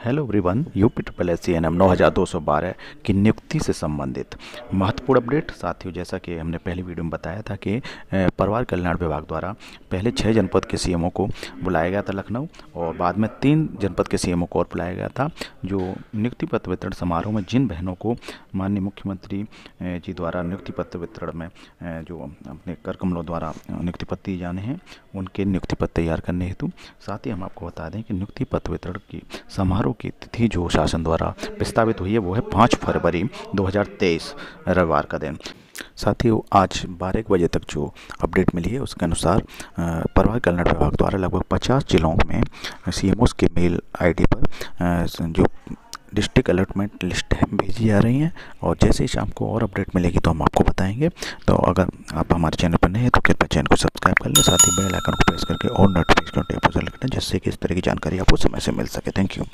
Hello everyone UP triple S C N M नौ हज़ार दो सौ बारह की नियुक्ति से संबंधित महत्वपूर्ण अपडेट साथियों, जैसा कि हमने पहली वीडियो में बताया था कि परिवार कल्याण विभाग द्वारा पहले छः जनपद के सीएमओ को बुलाया गया था लखनऊ और बाद में तीन जनपद के सीएमओ को और बुलाया गया था, जो नियुक्ति पत्र वितरण समारोह में जिन बहनों को माननीय मुख्यमंत्री जी द्वारा नियुक्ति पत्र वितरण में जो अपने कर कमलों द्वारा नियुक्ति पत्र दिए जाने हैं, उनके नियुक्ति पत्र तैयार करने हेतु। साथ ही हम आपको बता दें कि नियुक्ति पत्र वितरण की समारोह समारोह की तिथि जो शासन द्वारा प्रस्तावित हुई है, वो है पाँच फरवरी 2023 रविवार का दिन। साथ ही आज बारह बजे तक जो अपडेट मिली है, उसके अनुसार परिवार कल्याण विभाग द्वारा लगभग 50 जिलों में सी के मेल आईडी पर जो डिस्ट्रिक्ट अलर्टमेंट लिस्ट है, भेजी जा रही हैं। और जैसे ही शाम को और अपडेट मिलेगी तो हम आपको बताएँगे। तो अगर आप हमारे चैनल पर नहीं है तो कृपया चैनल को सब्सक्राइब कर लें, साथ ही बेल आइकन को प्रेस करके और नोटिफिकेशन टेप पर करें जिससे कि इस तरह की जानकारी आपको समय से मिल सके। Thank you